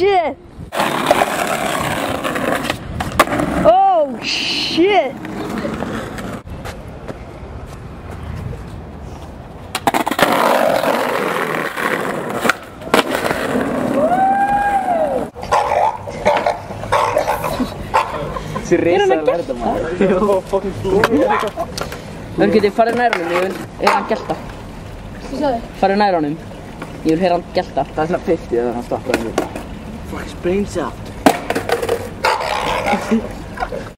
shit! Oh shit! Þessi reysa er verða maður. Það er bara fokkin flóður eitthvað. Þannig getið farið nær ánum, ég vil heyra hann gelta. Hvað sagði þið? Farið nær ánum, ég vil heyra hann gelta. Það er svona 50 eða hann stoppar um þetta. fresh beans out.